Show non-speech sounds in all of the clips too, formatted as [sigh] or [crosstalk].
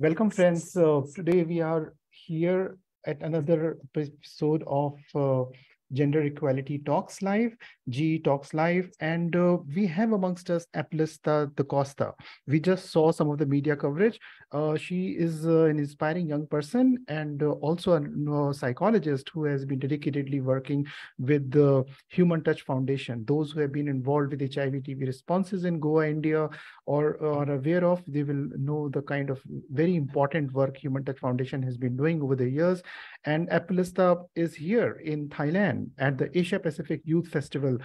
Welcome, friends. Uh, today we are here at another episode of uh, Gender Equality Talks Live, G Talks Live, and uh, we have amongst us Applesta da Costa. We just saw some of the media coverage. Uh, she is uh, an inspiring young person and uh, also a psychologist who has been dedicatedly working with the Human Touch Foundation. Those who have been involved with HIV TB responses in Goa, India, or are aware of, they will know the kind of very important work Human Touch Foundation has been doing over the years. And Applesta is here in Thailand at the Asia Pacific Youth Festival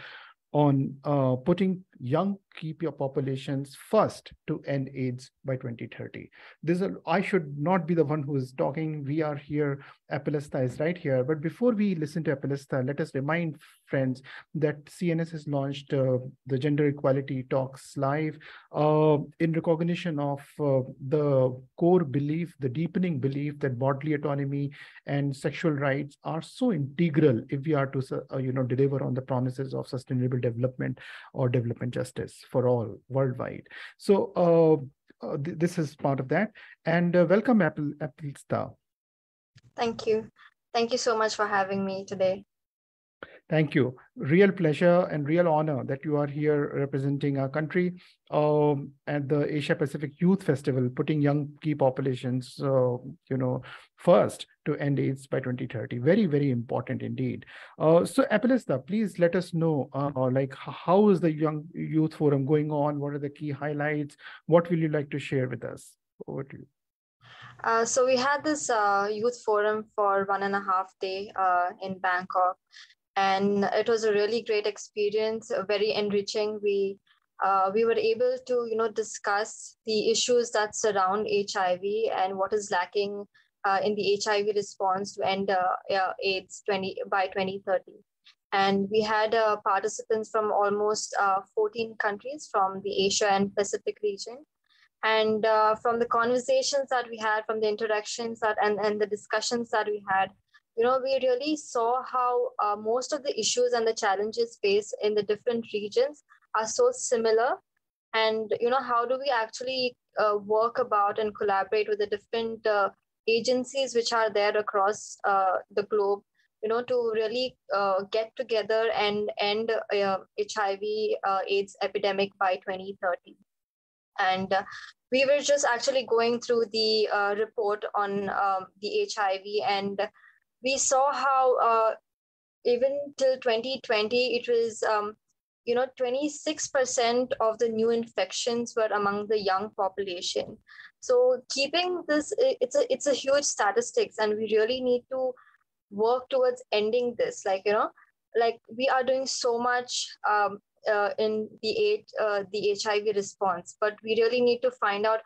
on uh, putting young keep your populations first to end AIDS by 2030. This is, I should not be the one who is talking. We are here. Applesta is right here. But before we listen to Applesta, let us remind friends that CNS has launched uh, the Gender Equality Talks Live uh, in recognition of uh, the core belief, the deepening belief that bodily autonomy and sexual rights are so integral if we are to, uh, you know, deliver on the promises of sustainable development or development and justice for all worldwide. So uh, uh, th this is part of that. And uh, welcome, Apple Apple Star. Thank you. Thank you so much for having me today. Thank you. Real pleasure and real honor that you are here representing our country um, at the Asia Pacific Youth Festival, putting young key populations, uh, you know, first to end AIDS by 2030. Very, very important indeed. Uh, so, Applesta, please let us know, uh, like, how is the Young Youth Forum going on? What are the key highlights? What will you like to share with us? Over to you. Uh, so we had this uh, youth forum for one and a half day uh, in Bangkok, and it was a really great experience very enriching we uh, we were able to you know discuss the issues that surround hiv and what is lacking uh, in the hiv response to end uh, aids 20 by 2030 and we had uh, participants from almost uh, 14 countries from the asia and pacific region and uh, from the conversations that we had from the interactions that and, and the discussions that we had you know, we really saw how uh, most of the issues and the challenges faced in the different regions are so similar. And, you know, how do we actually uh, work about and collaborate with the different uh, agencies which are there across uh, the globe, you know, to really uh, get together and end HIV uh, AIDS epidemic by 2030. And we were just actually going through the report on um, the HIV and we saw how uh, even till 2020, it was, um, you know, 26% of the new infections were among the young population. So keeping this, it's a, it's a huge statistics and we really need to work towards ending this. Like, you know, like we are doing so much um, uh, in the uh, the HIV response, but we really need to find out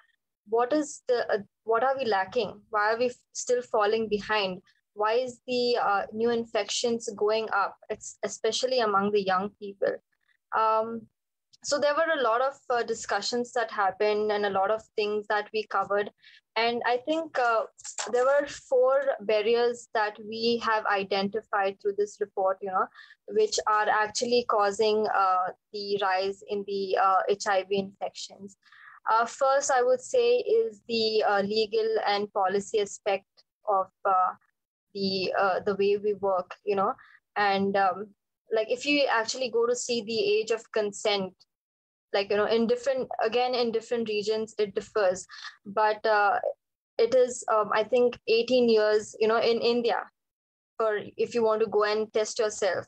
what is the uh, what are we lacking? Why are we still falling behind? why is the uh, new infections going up it's especially among the young people um, so there were a lot of uh, discussions that happened and a lot of things that we covered. And i think uh, there were four barriers that we have identified through this report you know which are actually causing uh, the rise in the hiv uh, infections. Uh, first i would say is the uh, legal and policy aspect of the the way we work you know. And um, like if you actually go to see the age of consent like you know in different again in different regions it differs but uh, it is um, i think 18 years you know in india for if you want to go and test yourself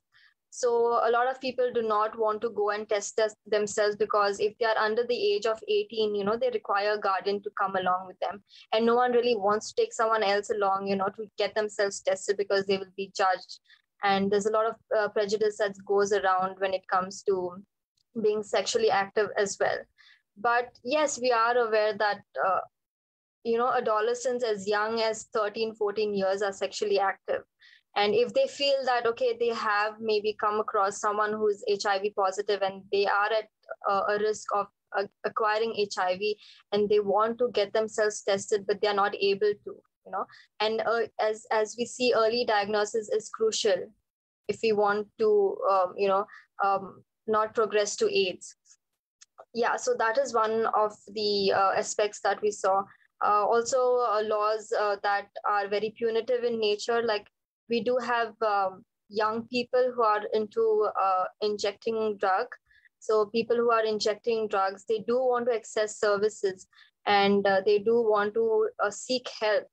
so a lot of people do not want to go and test themselves because if they are under the age of 18, you know, they require a guardian to come along with them. And no one really wants to take someone else along, you know, to get themselves tested because they will be judged. And there's a lot of uh, prejudice that goes around when it comes to being sexually active as well. But yes, we are aware that, uh, you know, adolescents as young as 13, 14 years are sexually active and if they feel that okay they have maybe come across someone who's hiv positive and they are at uh, a risk of uh, acquiring hiv and they want to get themselves tested but they're not able to you know and uh, as as we see early diagnosis is crucial if we want to um, you know um, not progress to aids. Yeah so that is one of the uh, aspects that we saw. Uh, also, uh, laws uh, that are very punitive in nature, like we do have um, young people who are into uh, injecting drug. So people who are injecting drugs, they do want to access services and they do want to seek help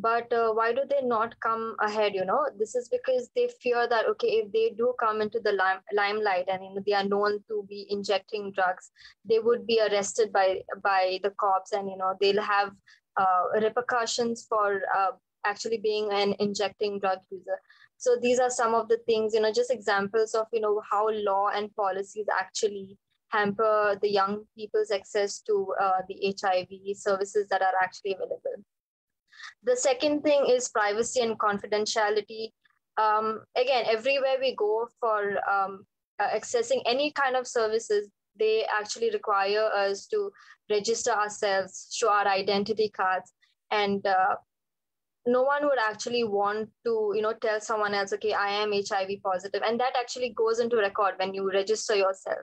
but uh, why do they not come ahead you know? This is because they fear that okay if they do come into the lime, limelight and you know, they are known to be injecting drugs they would be arrested by by the cops and you know they'll have uh, repercussions for uh, actually being an injecting drug user. So these are some of the things you know just examples of you know how law and policies actually hamper the young people's access to uh, the hiv services that are actually available the second thing is privacy and confidentiality. Um, again, everywhere we go for um, uh, accessing any kind of services, they actually require us to register ourselves, show our identity cards, and uh, no one would actually want to you know tell someone else okay i am hiv positive and that actually goes into record when you register yourself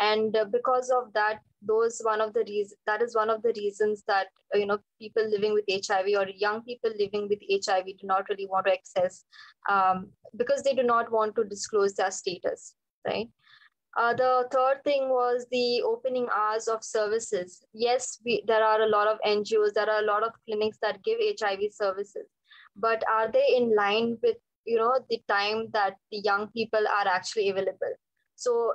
and uh, because of that those one of the reasons that is one of the reasons that uh, you know people living with hiv or young people living with hiv do not really want to access um, because they do not want to disclose their status right uh, the third thing was the opening hours of services. Yes, we, there are a lot of NGOs, there are a lot of clinics that give HIV services, but are they in line with you know the time that the young people are actually available? So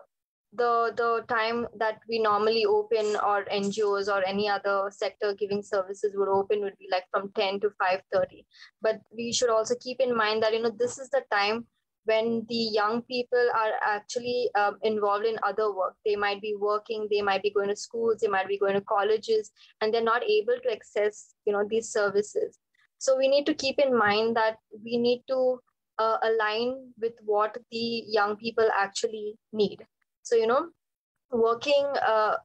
the the time that we normally open or NGOs or any other sector giving services would open would be like from 10 to 5:30. But we should also keep in mind that you know this is the time when the young people are actually um, involved in other work. They might be working they might be going to schools they might be going to colleges and they're not able to access you know these services. So we need to keep in mind that we need to uh, align with what the young people actually need so you know working uh,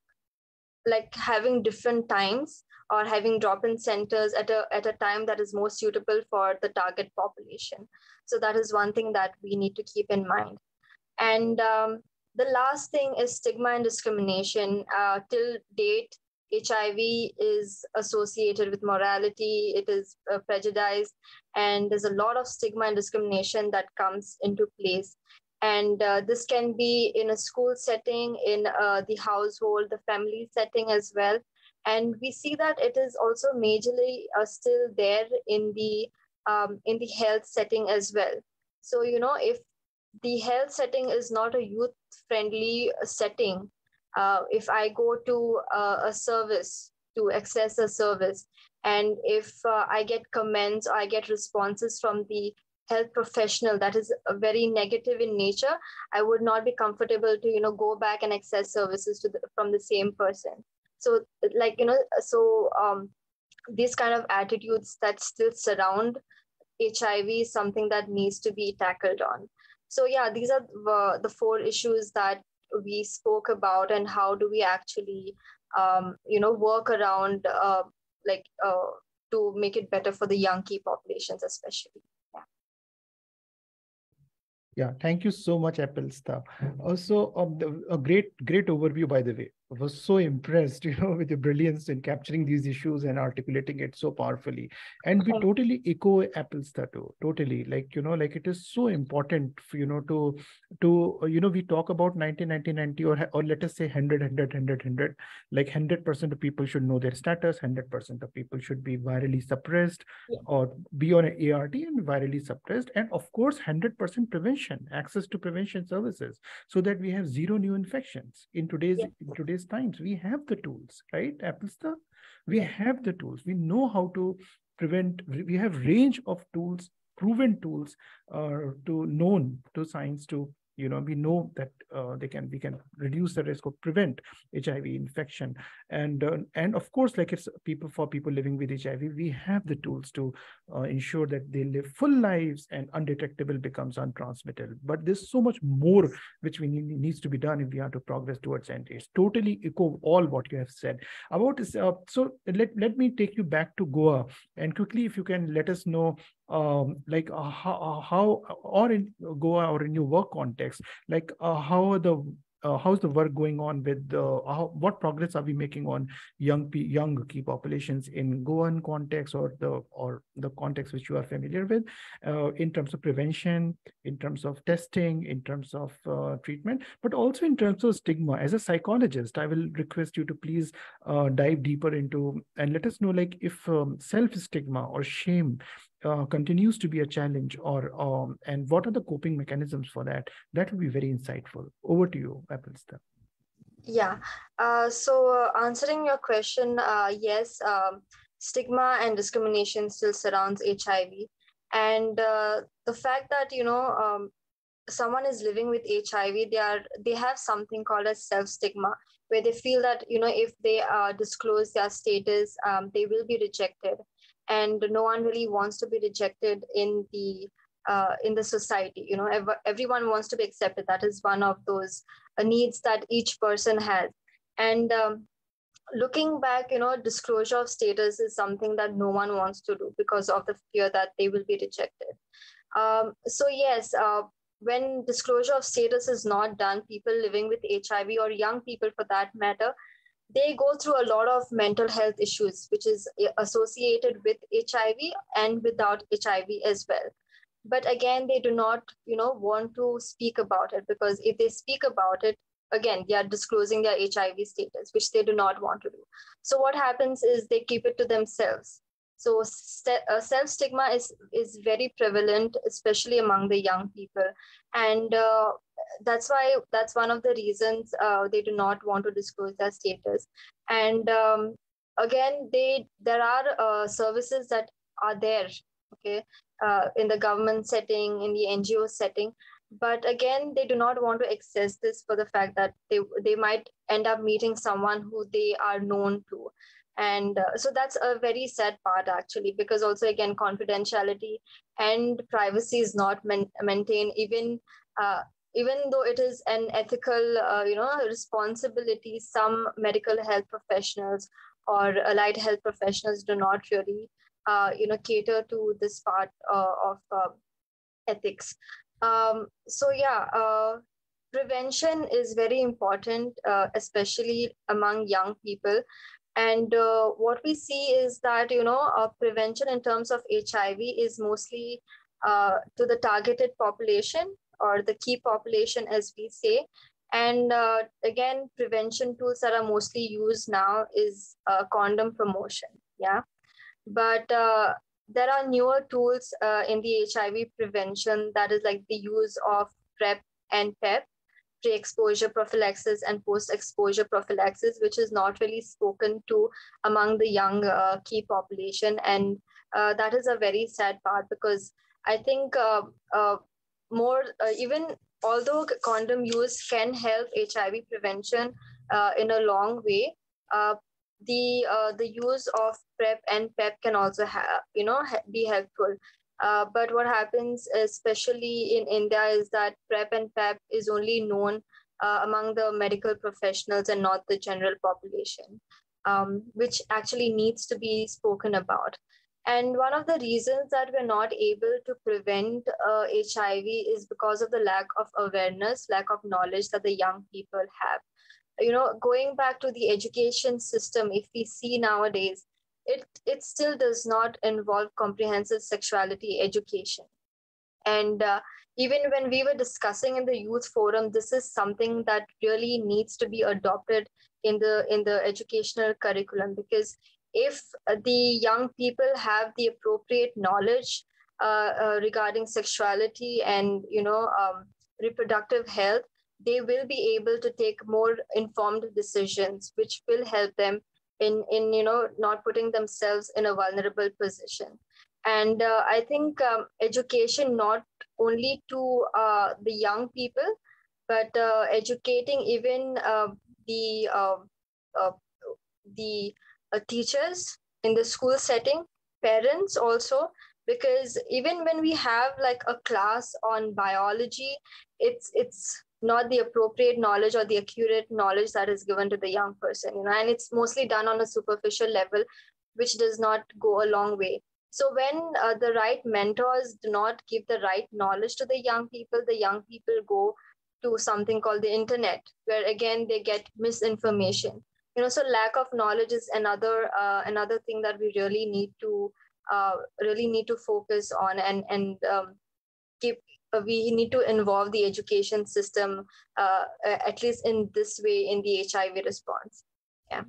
like having different times or having drop-in centers at a, at a time that is more suitable for the target population. So that is one thing that we need to keep in mind. And um, the last thing is stigma and discrimination. Uh, till date, HIV is associated with morality, it is uh, prejudiced, and there's a lot of stigma and discrimination that comes into place. And uh, this can be in a school setting, in uh, the household, the family setting as well. And we see that it is also majorly uh, still there in the um, in the health setting as well. So you know if the health setting is not a youth friendly setting uh, if i go to uh, a service to access a service and if uh, i get comments or i get responses from the health professional that is very negative in nature i would not be comfortable to you know go back and access services the, from the same person. So like you know so um, these kind of attitudes that still surround hiv is something that needs to be tackled on. So yeah these are the, the four issues that we spoke about and how do we actually um, you know work around uh, like uh, to make it better for the young key populations especially yeah thank you so much Applesta also um, the, a great great overview by the way was so impressed, [laughs] you know, with your brilliance in capturing these issues and articulating it so powerfully. And we totally echo Apple's too, totally. Like, you know, like it is so important for, you know, to, to, you know, we talk about 90, 90, 90, or, or let us say 100, 100, 100, 100. Like 100% of people should know their status, 100% of people should be virally suppressed yeah. or be on an ART and virally suppressed. And of course, 100% prevention, access to prevention services so that we have zero new infections in today's, yeah. in today's times. We have the tools, right? Applesta, we have the tools. We know how to prevent, we have range of tools, proven tools uh, to known to science to you know we know that uh, they can we can reduce the risk or prevent hiv infection. And uh, and of course like it's people for people living with hiv we have the tools to uh, ensure that they live full lives and undetectable becomes untransmittable. But there's so much more which we need, needs to be done if we are to progress towards end it's totally echo all what you have said. About this uh, so let, let me take you back to goa. And quickly if you can let us know um, like uh, how, uh, how or in Goa or in your work context, like uh, how the uh, how's the work going on with uh, how, what progress are we making on young young key populations in Goan context or the or the context which you are familiar with uh, in terms of prevention, in terms of testing, in terms of treatment, but also in terms of stigma. As a psychologist, I will request you to please dive deeper into and let us know like if um, self stigma or shame uh, continues to be a challenge or um, and what are the coping mechanisms for that? That would be very insightful. Over to you Applesta. yeah. Uh, so uh, answering your question uh, yes um, stigma and discrimination still surrounds hiv and uh, the fact that you know um, someone is living with hiv they are they have something called as self stigma where they feel that you know if they disclose their status um, they will be rejected and no one really wants to be rejected in the uh, in the society you know ev- everyone wants to be accepted. That is one of those uh, needs that each person has. And um, looking back you know disclosure of status is something that no one wants to do because of the fear that they will be rejected. Um, so yes uh, when disclosure of status is not done people living with hiv or young people for that matter they go through a lot of mental health issues, which is associated with HIV and without HIV as well. But again, they do not, you know, want to speak about it because if they speak about it, again, they are disclosing their HIV status, which they do not want to do. So what happens is they keep it to themselves. So st- uh, self stigma is is very prevalent, especially among the young people, and uh, that's why that's one of the reasons uh, they do not want to disclose their status. And um, again, they there are uh, services that are there, okay, uh, in the government setting, in the NGO setting, but again they do not want to access this for the fact that they they might end up meeting someone who they are known to and uh, so that's a very sad part actually because also again confidentiality and privacy is not man- maintained even uh, even though it is an ethical uh, you know responsibility some medical health professionals or allied health professionals do not really uh, you know cater to this part uh, of uh, ethics. Um, so yeah prevention is very important especially among young people. And uh, what we see is that you know uh, prevention in terms of hiv is mostly uh, to the targeted population or the key population as we say and uh, again prevention tools that are mostly used now is uh, condom promotion yeah but uh, there are newer tools in the hiv prevention that is like the use of prep and pep pre-exposure prophylaxis and post-exposure prophylaxis, which is not really spoken to among the young uh, key population. And uh, that is a very sad part because I think uh, uh more, uh, even although condom use can help HIV prevention uh, in a long way, the the use of PrEP and PEP can also have, you know, be helpful. Uh, but what happens, especially in India, is that PrEP and PEP is only known uh, among the medical professionals and not the general population, um, which actually needs to be spoken about. And one of the reasons that we're not able to prevent uh, HIV is because of the lack of awareness, lack of knowledge that the young people have. You know, going back to the education system, if we see nowadays, it, it still does not involve comprehensive sexuality education. And uh, even when we were discussing in the youth forum, this is something that really needs to be adopted in the in the educational curriculum because if the young people have the appropriate knowledge uh, uh, regarding sexuality and you know um, reproductive health they will be able to take more informed decisions which will help them in in you know not putting themselves in a vulnerable position. And uh, i think um, education not only to uh, the young people but uh, educating even uh, the uh, the uh, teachers in the school setting parents also because even when we have like a class on biology it's it's not the appropriate knowledge or the accurate knowledge that is given to the young person you know and it's mostly done on a superficial level which does not go a long way so when uh, the right mentors do not give the right knowledge to the young people the young people go to something called the internet, where again they get misinformation. You know, so lack of knowledge is another uh, another thing that we really need to uh, really need to focus on and and um, keep uh, we need to involve the education system uh, at least in this way in the hiv response. Yeah.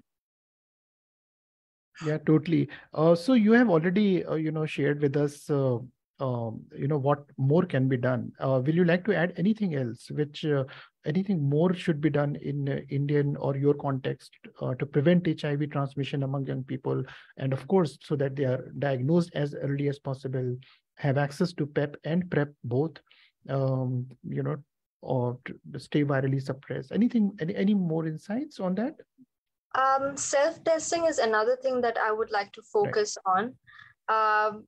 Yeah totally. Uh, so you have already uh, you know shared with us uh, um, you know what more can be done. Uh, will you like to add anything else which uh, anything more should be done in uh, indian or your context to prevent hiv transmission among young people and of course so that they are diagnosed as early as possible have access to pep and prep both um, you know or stay virally suppressed anything any, any more insights on that um, self-testing is another thing that I would like to focus right. on. Um,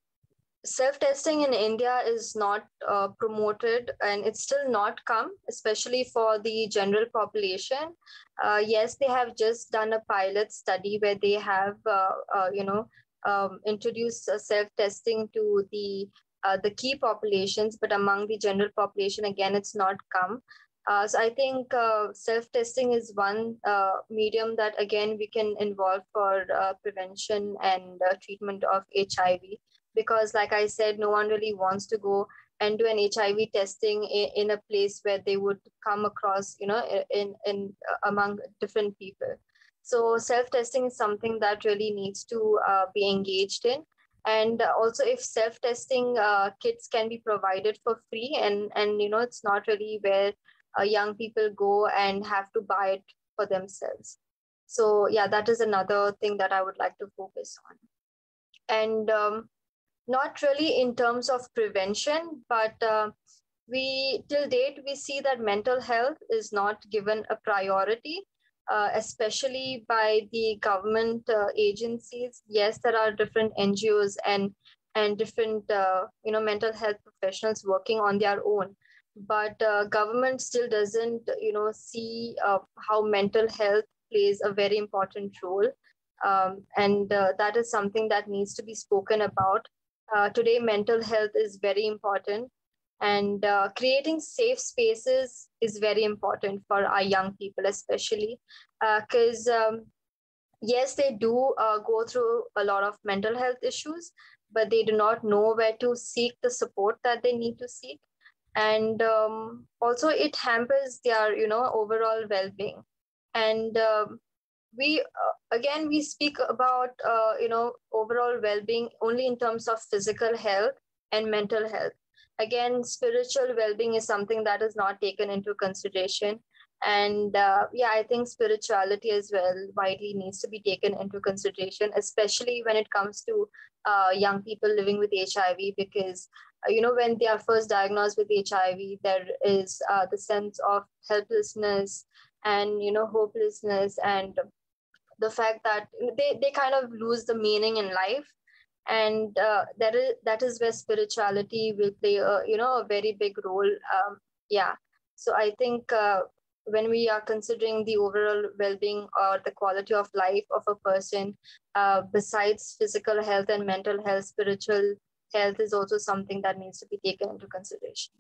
self-testing in India is not uh, promoted and it's still not come, especially for the general population. Uh, yes, they have just done a pilot study where they have, uh, uh you know, um, introduced self-testing to the uh, the key populations, but among the general population, again, it's not come. Uh, so I think uh, self-testing is one medium that again we can involve for prevention and treatment of HIV because like I said, no one really wants to go and do an HIV testing in, a place where they would come across, you know, in, in uh, among different people. So self-testing is something that really needs to be engaged in and also if self-testing uh, kits can be provided for free and and you know it's not really where uh, young people go and have to buy it for themselves. So yeah, that is another thing that I would like to focus on. And um, not really in terms of prevention, but uh, we till date we see that mental health is not given a priority, uh, especially by the government uh, agencies. Yes, there are different NGOs and and different uh, you know mental health professionals working on their own. But uh, government still doesn't you know see uh, how mental health plays a very important role. Um, and uh, that is something that needs to be spoken about uh, today mental health is very important and uh, creating safe spaces is very important for our young people especially because uh, um, yes they do go through a lot of mental health issues but they do not know where to seek the support that they need to seek. And um, also it hampers their you know overall well-being. And um, we uh, again we speak about uh, you know overall well-being only in terms of physical health and mental health. Again spiritual well-being is something that is not taken into consideration. And uh, yeah i think spirituality as well widely needs to be taken into consideration especially when it comes to uh, young people living with hiv because uh, you know when they are first diagnosed with hiv there is uh, the sense of helplessness and you know hopelessness and the fact that they, they kind of lose the meaning in life and uh, that is that is where spirituality will play a you know a very big role um, yeah so i think uh, when we are considering the overall well-being or the quality of life of a person uh, besides physical health and mental health spiritual health is also something that needs to be taken into consideration.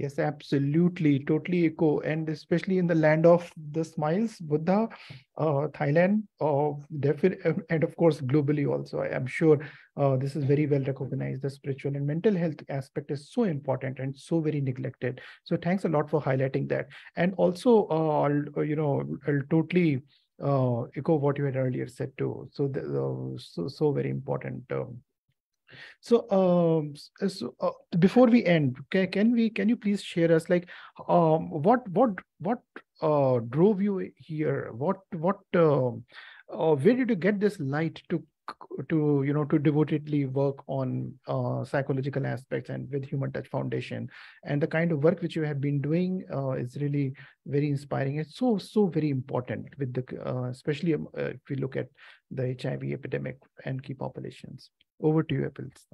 Yes, absolutely. Totally echo. And especially in the land of the smiles, Buddha, uh, Thailand, uh, and of course, globally also. I am sure uh, this is very well recognized. The spiritual and mental health aspect is so important and so very neglected. So thanks a lot for highlighting that. And also, uh, I'll, you know, I'll totally uh, echo what you had earlier said too. So, the, uh, so, so very important. Um, so, um, so uh, before we end, can, can we can you please share us like um what what what uh drove you here? What what uh, uh where did you get this light to to you know to devotedly work on uh, psychological aspects and with human touch foundation and the kind of work which you have been doing uh, is really very inspiring it's so so very important with the uh, especially um, uh, if we look at the hiv epidemic and key populations over to you, Apples.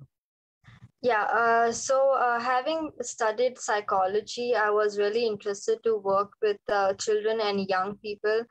Yeah, uh, so uh, having studied psychology, I was really interested to work with uh, children and young people.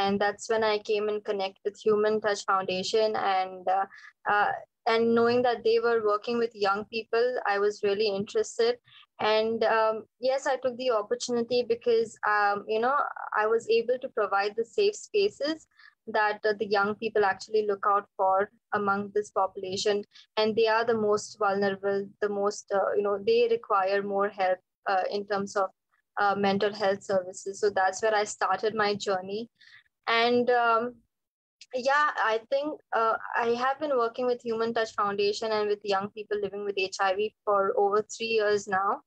And that's when I came in connect with Human Touch Foundation. And uh, uh, and knowing that they were working with young people, I was really interested. And um, yes, I took the opportunity because, um, you know, I was able to provide the safe spaces that uh, the young people actually look out for among this population. And they are the most vulnerable, the most, uh, you know, they require more help uh, in terms of uh, mental health services. So that's where I started my journey. And um, yeah, I think uh, I have been working with Human Touch Foundation and with young people living with HIV for over three years now.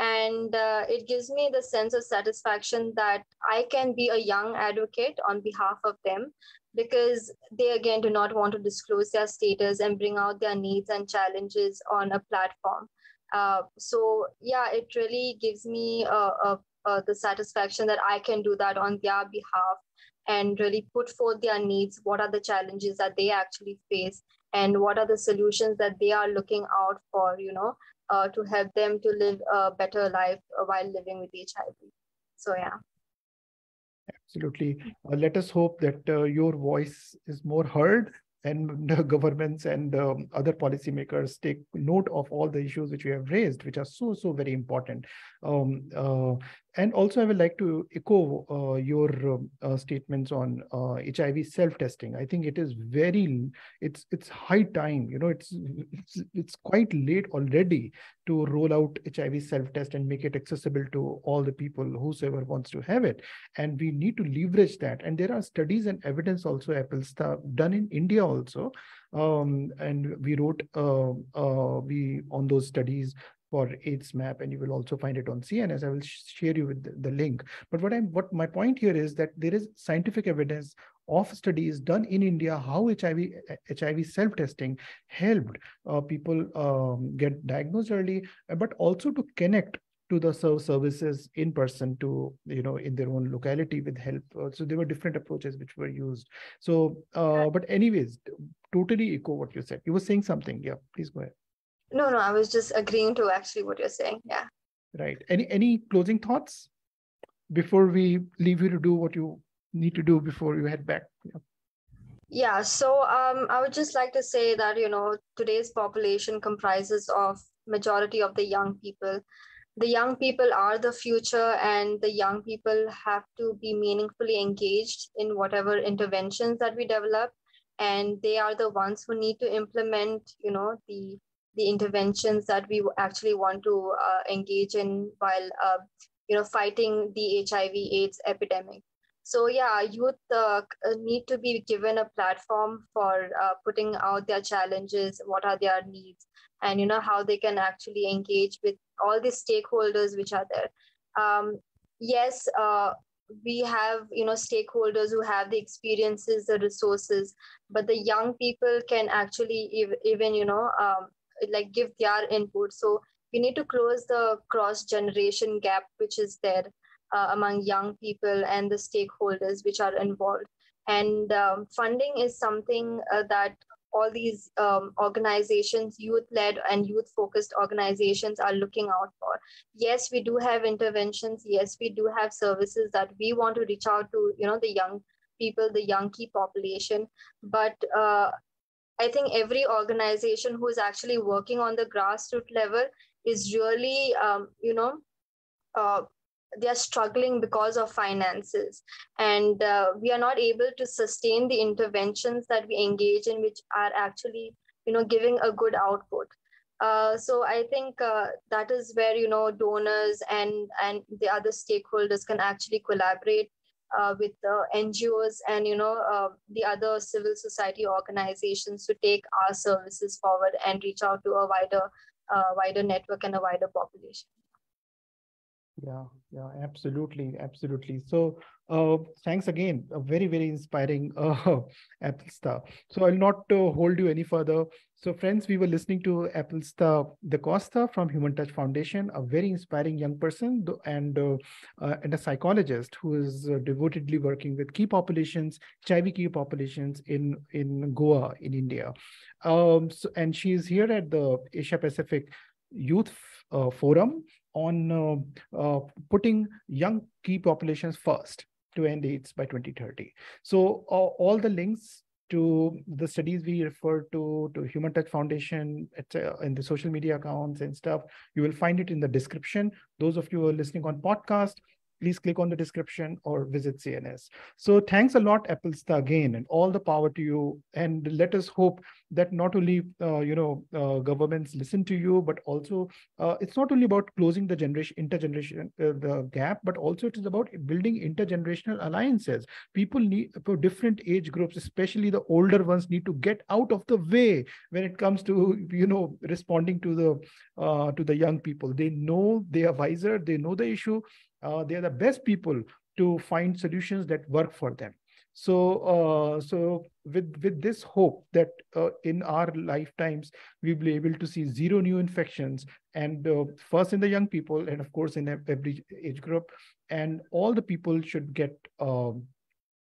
And uh, it gives me the sense of satisfaction that I can be a young advocate on behalf of them because they again do not want to disclose their status and bring out their needs and challenges on a platform. Uh, so yeah, it really gives me uh, uh, the satisfaction that I can do that on their behalf and really put forth their needs. What are the challenges that they actually face, and what are the solutions that they are looking out for? You know, uh, to help them to live a better life while living with HIV. So yeah. Absolutely. Uh, let us hope that uh, your voice is more heard and [laughs] the governments and um, other policymakers take note of all the issues which we have raised, which are so, so very important. Um, uh, and also, I would like to echo uh, your um, uh, statements on HIV uh, self-testing. I think it is very, it's it's high time. You know, it's it's it's quite late already to roll out HIV self-test and make it accessible to all the people, whosoever wants to have it. And we need to leverage that. And there are studies and evidence also, Applesta, done in India also. Um, and we wrote uh, uh, we on those studies for aidsmap, and you will also find it on CNS. I will share you with the, the link. But what I'm what my point here is that there is scientific evidence of studies done in India how HIV HIV self-testing helped uh, people um, get diagnosed early, but also to connect to the services in person to you know in their own locality with help uh, so there were different approaches which were used so uh, but anyways totally echo what you said you were saying something yeah please go ahead no, no, I was just agreeing to actually what you're saying. Yeah. Right. Any any closing thoughts before we leave you to do what you need to do before you head back? Yeah. Yeah, so um, I would just like to say that you know today's population comprises of majority of the young people. The young people are the future, and the young people have to be meaningfully engaged in whatever interventions that we develop, and they are the ones who need to implement, you know, the the interventions that we actually want to uh, engage in while uh, you know fighting the hiv aids epidemic. So yeah youth uh, need to be given a platform for uh, putting out their challenges what are their needs and you know how they can actually engage with all the stakeholders which are there. Um, yes uh, we have you know stakeholders who have the experiences the resources but the young people can actually even you know um, like give their input. So we need to close the cross generation gap which is there uh, among young people and the stakeholders which are involved. And um, funding is something uh, that all these um, organizations youth led and youth focused organizations are looking out for. Yes we do have interventions. Yes we do have services that we want to reach out to you know the young people the young key population. But uh, I think every organization who is actually working on the grassroots level is really, um, you know, uh, they are struggling because of finances. And uh, we are not able to sustain the interventions that we engage in which are actually you know giving a good output. Uh, so i think uh, that is where you know donors and and the other stakeholders can actually collaborate uh, with the NGOs and you know uh, the other civil society organizations to take our services forward and reach out to a wider uh, wider network and a wider population. Yeah, yeah, absolutely, absolutely. So uh, thanks again. A very, very inspiring [laughs] uh, Applesta. So I'll not uh, hold you any further. So friends, we were listening to Applesta da Costa from Human Touch Foundation, a very inspiring young person and uh, uh, and a psychologist who is uh, devotedly working with key populations, HIV key populations in in Goa in India. Um, so, and she is here at the Asia Pacific Youth Forum on putting young key populations first to end AIDS by 2030. So uh, all the links to the studies we refer to, to Human Touch Foundation, uh, in the social media accounts and stuff, you will find it in the description. Those of you who are listening on podcast, please click on the description or visit CNS. So thanks a lot, Applesta, again, and all the power to you. And let us hope that not only uh, you know uh, governments listen to you, but also uh, it's not only about closing the generation intergeneration uh, the gap, but also it is about building intergenerational alliances. People need for different age groups, especially the older ones, need to get out of the way when it comes to you know responding to the uh, to the young people. They know they are wiser, they know the issue, uh, they are the best people to find solutions that work for them. So uh, so with with this hope that uh, in our lifetimes we'll be able to see zero new infections and uh, first in the young people and of course in every age group. And all the people should get um,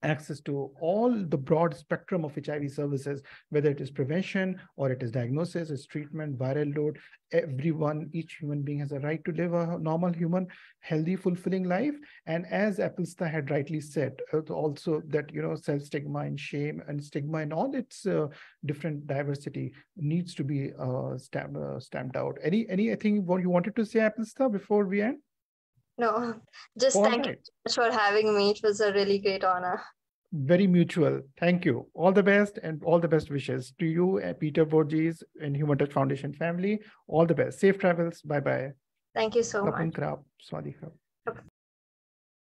access to all the broad spectrum of HIV services, whether it is prevention or it is diagnosis, it's treatment, viral load. Everyone, each human being has a right to live a normal, human, healthy, fulfilling life. And as Applesta had rightly said, uh, also that you know self stigma and shame and stigma and all its uh, different diversity needs to be uh, stamped, uh, stamped out. Any anything what you wanted to say, Applesta, before we end? No, just All thank right. you for having me. It was a really great honor. Very mutual. Thank you. All the best and all the best wishes to you, and Peter Borges and Human Touch Foundation family. All the best. Safe travels. Bye bye. Thank you so much.